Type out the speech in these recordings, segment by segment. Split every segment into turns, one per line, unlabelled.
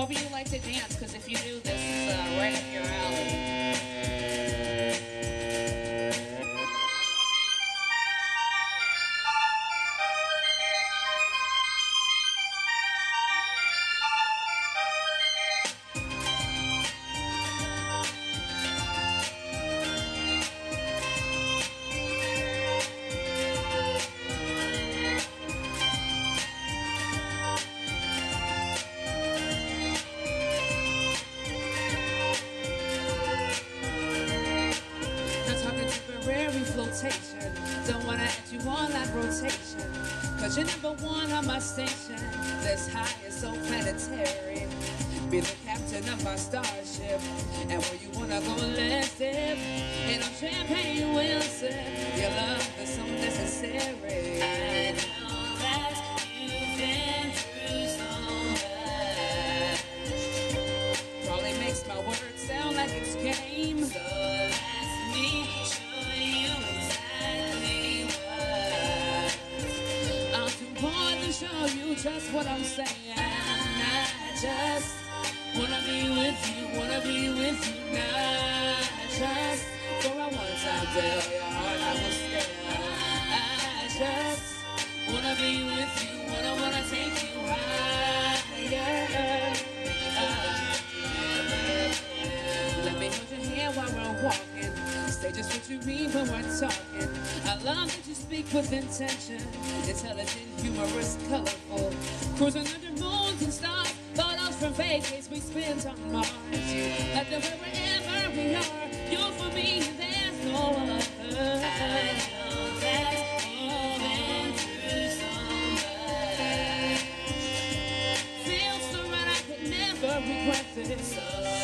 Hope you like to dance, because if you do, temporary flotation. Don't wanna add you on that rotation. Cause you're number one on my station. This high is so planetary. Be the captain of my starship. And where you wanna go, let's dip. And on champagne, we'll. Your love just what I'm saying. I just wanna be with you, wanna be with you now. Just for a one time tell your heart I will stay. I just wanna be with you, wanna wanna take you higher. Let me hold your hand while we're walking. Say just what you mean when we're talking. I love that you speak with intention. Intelligent, humorous, colorful. Cruising under moons and stars. Photos from Vegas we spent on Mars. Like the wherever we are. You're for me, there's no other. I know that you've been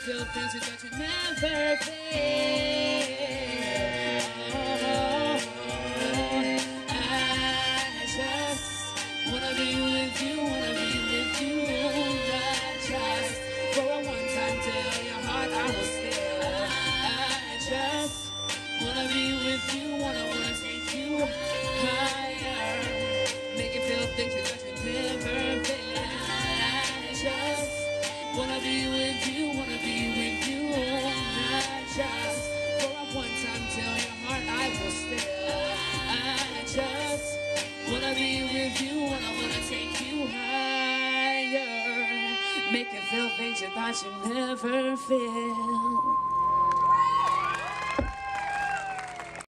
Feel things that you never feel. You feel things you thought you never feel.